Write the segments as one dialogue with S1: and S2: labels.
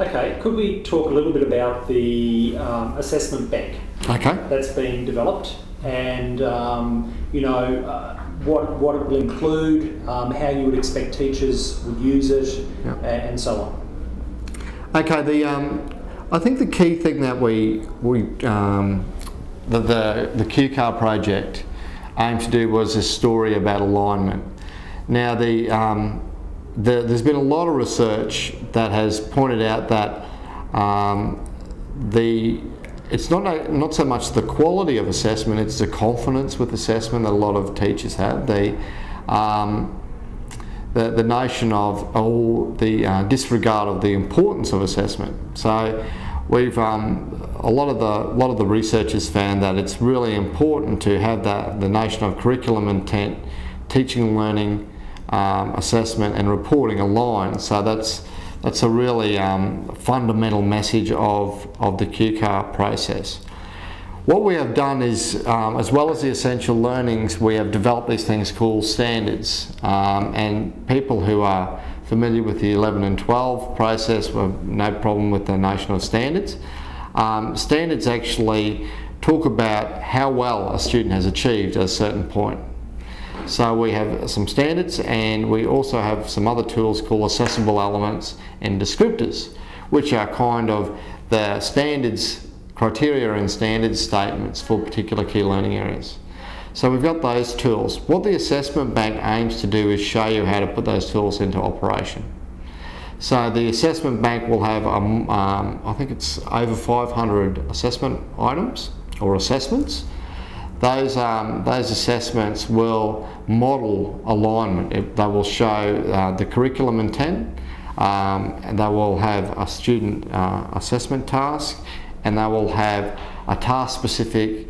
S1: Okay, could we talk a little bit about the um, assessment bank
S2: Okay.
S1: that's been developed and um, you know uh, what, what it will include, um, how you would expect teachers would use it,
S2: Yeah.
S1: and so on?
S2: Okay, the um, I think the key thing that we we um, the, the the QCAR project aimed to do was a story about alignment. Now the, um, the there's been a lot of research that has pointed out that um, the it's not a, not so much the quality of assessment; it's the confidence with assessment that a lot of teachers have. The um, the, the notion of all the uh, disregard of the importance of assessment. So we've um, a lot of the lot of the researchers found that it's really important to have that the notion of curriculum intent, teaching and learning, um, assessment and reporting aligned. So that's that's a really um, fundamental message of, of the QCAR process. What we have done is, um, as well as the essential learnings, we have developed these things called standards. Um, and people who are familiar with the 11 and 12 process have no problem with the notion of standards. Um, standards actually talk about how well a student has achieved at a certain point. So we have some standards and we also have some other tools called assessable elements and descriptors, which are kind of the standards criteria and standards statements for particular key learning areas. So we've got those tools. What the assessment bank aims to do is show you how to put those tools into operation. So the assessment bank will have, um, um, I think it's over 500 assessment items or assessments. Those, um, those assessments will model alignment. It, they will show uh, the curriculum intent, um, and they will have a student uh, assessment task, and they will have a task-specific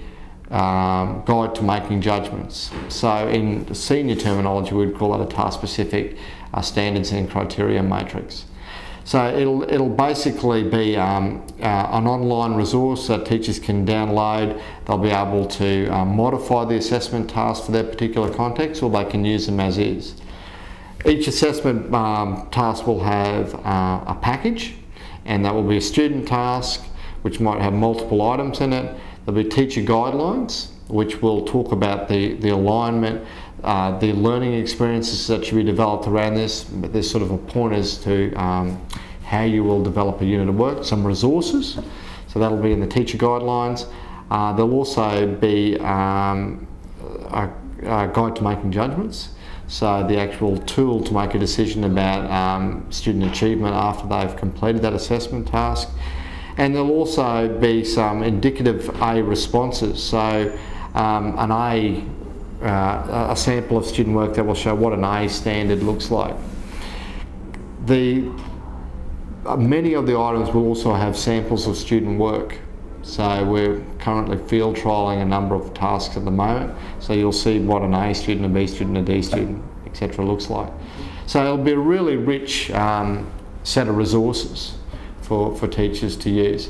S2: um, guide to making judgments. So in senior terminology, we'd call that a task-specific uh, standards and criteria matrix. So it'll, it'll basically be um, uh, an online resource that teachers can download. They'll be able to um, modify the assessment task for their particular context or they can use them as is. Each assessment um, task will have uh, a package and that will be a student task which might have multiple items in it. There'll be teacher guidelines which will talk about the, the alignment, uh, the learning experiences that should be developed around this. But there's sort of a pointers to um, how you will develop a unit of work, some resources. So that'll be in the teacher guidelines. Uh, there'll also be um, a, a guide to making judgments. So the actual tool to make a decision about um, student achievement after they've completed that assessment task. And there'll also be some indicative A responses. So um, an A, uh, a sample of student work that will show what an A standard looks like. The uh, many of the items will also have samples of student work. So we're currently field trialling a number of tasks at the moment. So you'll see what an A student, a B student, a D student, etc. looks like. So it'll be a really rich um, set of resources for, for teachers to use.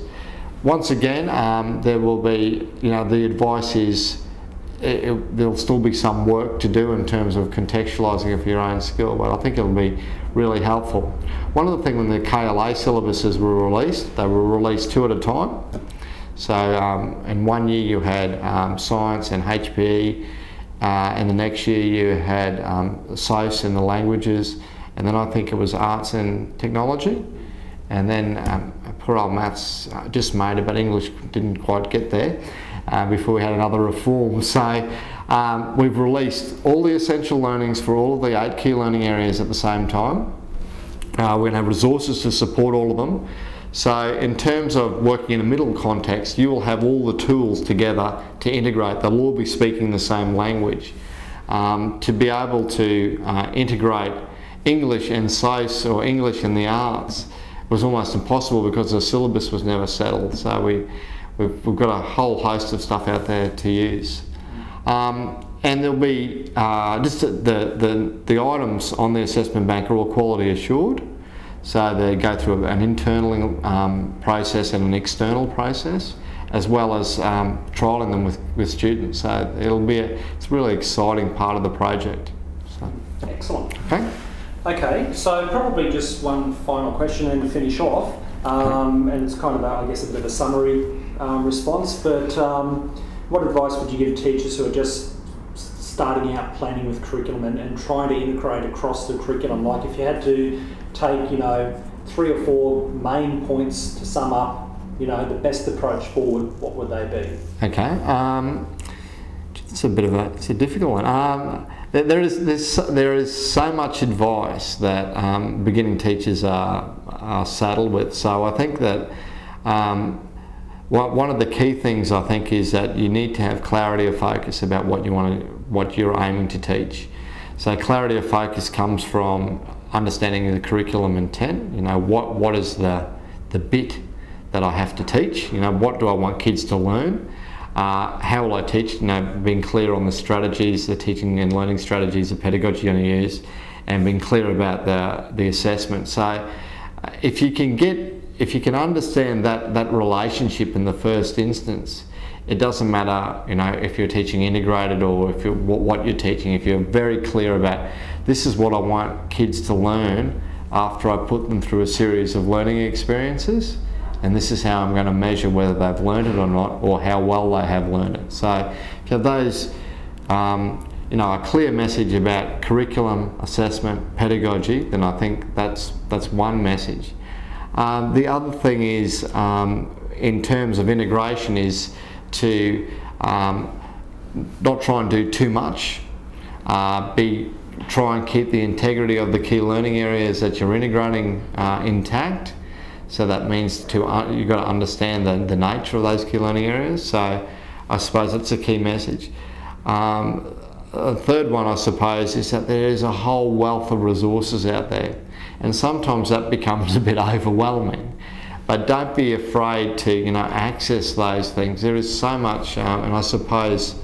S2: Once again, um, there will be, you know, the advice is it, there'll still be some work to do in terms of contextualising of your own skill, but I think it'll be really helpful. One of the things when the KLA syllabuses were released, they were released two at a time. So um, in one year you had um, science and HPE, uh, and the next year you had um, SOSE and the languages, and then I think it was arts and technology, and then um, poor old maths uh, just made it, but English didn't quite get there uh, before we had another reform. So um, we've released all the essential learnings for all of the eight key learning areas at the same time. Uh, we're going to have resources to support all of them. So in terms of working in a middle context, you will have all the tools together to integrate. They'll all be speaking the same language. Um, to be able to uh, integrate English and SOSE or English and the arts was almost impossible because the syllabus was never settled. So we, we've, we've got a whole host of stuff out there to use. Um, and there'll be uh, just the, the, the items on the assessment bank are all quality assured. So they go through an internal um, process and an external process, as well as um, trialling them with, with students. So it'll be a, it's a really exciting part of the project. So,
S1: Excellent.
S2: okay.
S1: Okay, so probably just one final question and to finish off, um, and it's kind of, a, I guess, a bit of a summary um, response. But um, what advice would you give teachers who are just starting out planning with curriculum and, and trying to integrate across the curriculum? Like, if you had to take, you know, three or four main points to sum up, you know, the best approach forward, what would they be?
S2: Okay. Um, it's a bit of a it's a difficult one. Um, there, there is there's, there is so much advice that um, beginning teachers are, are saddled with. So I think that um, one of the key things I think is that you need to have clarity of focus about what you want to, what you're aiming to teach. So clarity of focus comes from understanding the curriculum intent. You know what what is the the bit that I have to teach. You know what do I want kids to learn uh, how will I teach? You know, being clear on the strategies, the teaching and learning strategies, the pedagogy you're going to use, and being clear about the, the assessment. So, uh, if you can get, if you can understand that that relationship in the first instance, it doesn't matter, you know, if you're teaching integrated or if you're what you're teaching. If you're very clear about this is what I want kids to learn after I put them through a series of learning experiences and this is how I'm going to measure whether they've learned it or not, or how well they have learned it. So, if you have those, um, you know, a clear message about curriculum, assessment, pedagogy, then I think that's that's one message. Um, the other thing is, um, in terms of integration, is to um, not try and do too much. Uh, be try and keep the integrity of the key learning areas that you're integrating uh, intact so that means to uh, you've got to understand the, the nature of those key learning areas. So I suppose that's a key message. Um, a third one, I suppose, is that there is a whole wealth of resources out there, and sometimes that becomes a bit overwhelming. But don't be afraid to, you know, access those things. There is so much, um, and I suppose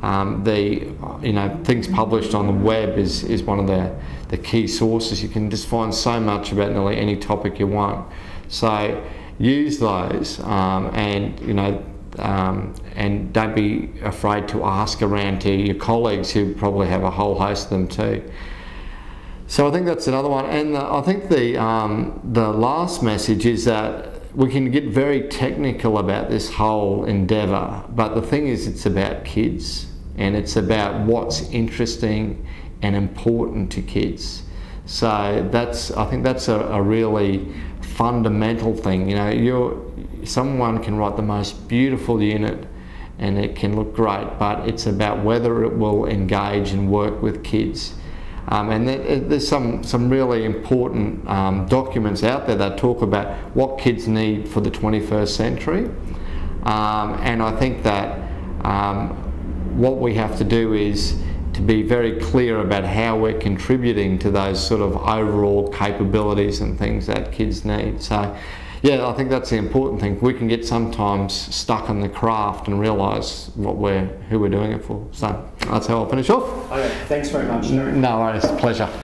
S2: um, the, you know, things published on the web is, is one of the, the key sources. You can just find so much about nearly any topic you want. So use those um, and you know um, and don't be afraid to ask around to your colleagues who probably have a whole host of them too. So I think that's another one, and the, I think the um, the last message is that we can get very technical about this whole endeavour, but the thing is, it's about kids, and it's about what's interesting and important to kids. So that's I think that's a, a really fundamental thing. You know, you're someone can write the most beautiful unit and it can look great, but it's about whether it will engage and work with kids. Um, and there's some, some really important um, documents out there that talk about what kids need for the 21st century. Um, and I think that um, what we have to do is to be very clear about how we're contributing to those sort of overall capabilities and things that kids need. So, yeah, I think that's the important thing. We can get sometimes stuck in the craft and realise what we're who we're doing it for. So that's how I'll finish off.
S1: Okay, thanks very much.
S2: No worries, pleasure.